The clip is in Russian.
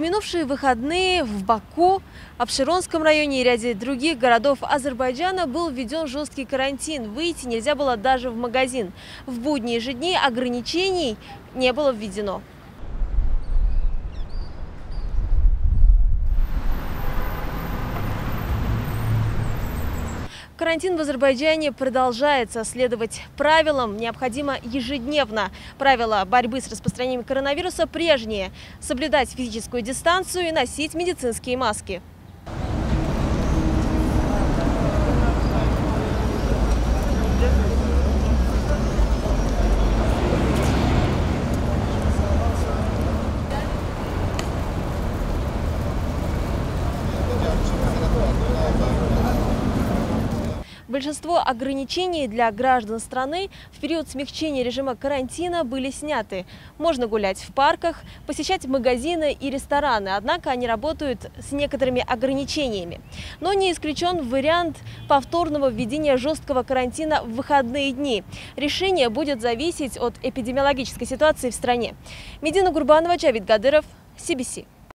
минувшие выходные в Баку, Абширонском районе и ряде других городов Азербайджана был введен жесткий карантин. Выйти нельзя было даже в магазин. В будние же дни ограничений не было введено. Карантин в Азербайджане продолжается. Следовать правилам необходимо ежедневно. Правила борьбы с распространением коронавируса прежние. Соблюдать физическую дистанцию и носить медицинские маски. Большинство ограничений для граждан страны в период смягчения режима карантина были сняты. Можно гулять в парках, посещать магазины и рестораны, однако они работают с некоторыми ограничениями. Но не исключен вариант повторного введения жесткого карантина в выходные дни. Решение будет зависеть от эпидемиологической ситуации в стране. Медина Гурбанова, Чавид Гадыров, CBC.